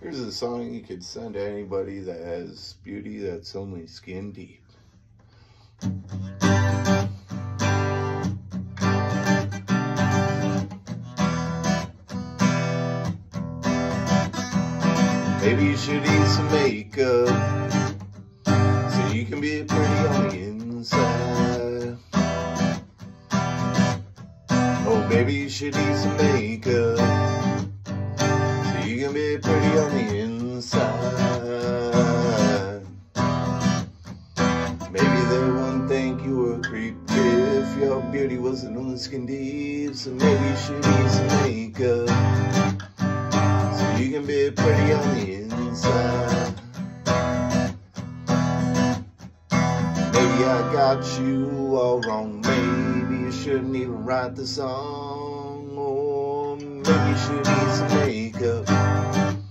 Here's a song you could send to anybody that has beauty that's only skin deep. Maybe you should eat some makeup so you can be pretty on the inside. Oh, maybe you should eat some makeup on the inside. Maybe they wouldn't think you were a creep if your beauty wasn't on the skin deep. So maybe you should some makeup so you can be pretty on the inside. Maybe I got you all wrong. Maybe you shouldn't even write the song. Or maybe you should eat some.